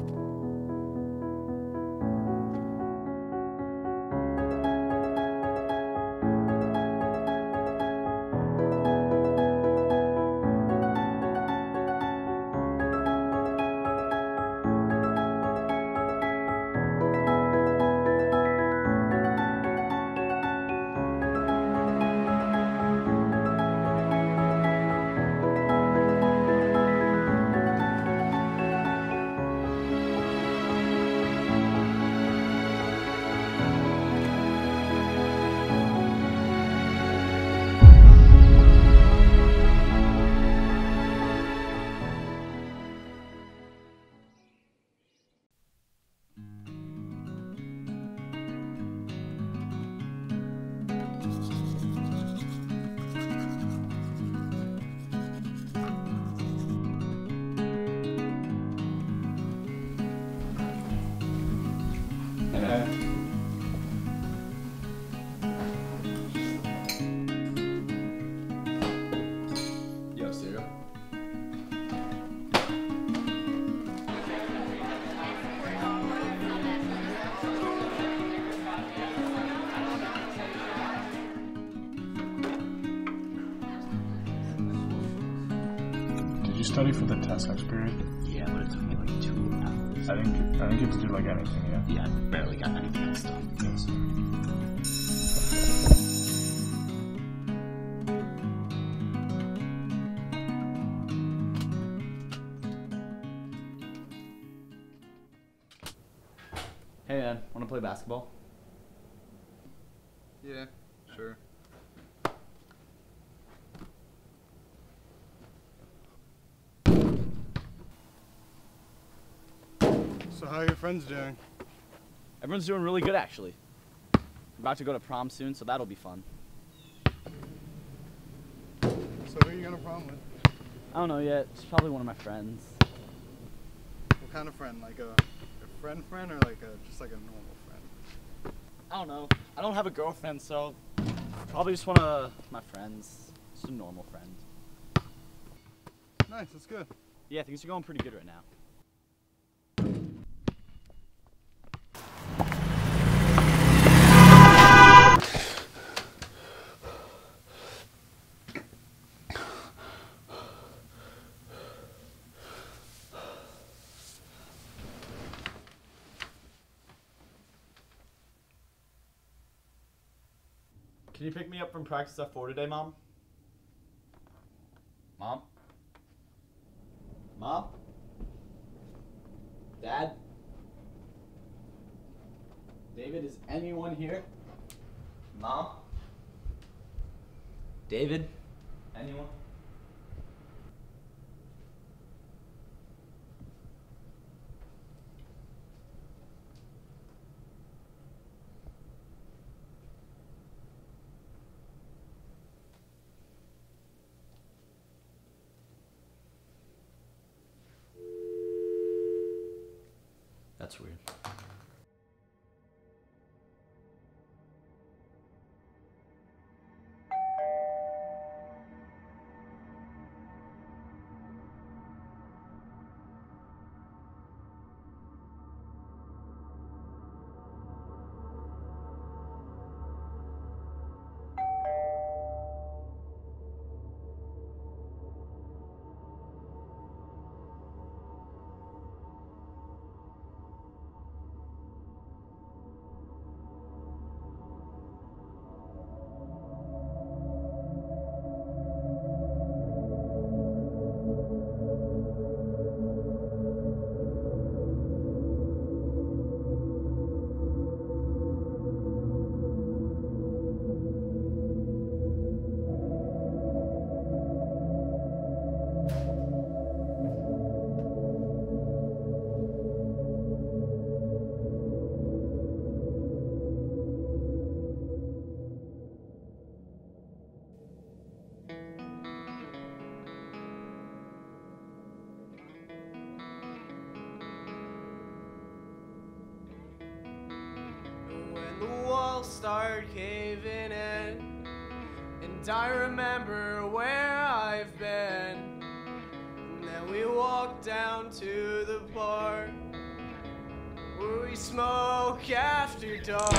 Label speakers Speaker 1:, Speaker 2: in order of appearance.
Speaker 1: Yo,
Speaker 2: you study for the test next period?
Speaker 3: Yeah, but it took me like two hours.
Speaker 2: I didn't. Get, I didn't get to do like anything. Yeah.
Speaker 3: Yeah, I barely got anything else done.
Speaker 2: Yes.
Speaker 1: Hey man, wanna play basketball?
Speaker 4: Yeah, sure. So how are your friends doing?
Speaker 1: Everyone's doing really good actually. I'm about to go to prom soon, so that'll be fun.
Speaker 4: So who are you gonna prom with?
Speaker 1: I don't know yet. It's probably one of my friends.
Speaker 4: What kind of friend? Like a, a friend friend or like a just like a normal friend?
Speaker 1: I don't know. I don't have a girlfriend, so probably just one of my friends. Just a normal friend.
Speaker 4: Nice, that's good.
Speaker 1: Yeah, things are going pretty good right now. Can you pick me up from practice at 4 today, Mom? Mom? Mom? Dad? David, is anyone here? Mom? David? Anyone? That's weird.
Speaker 5: the walls start caving in. And I remember where I've been. And then we walk down to the park where we smoke after dark.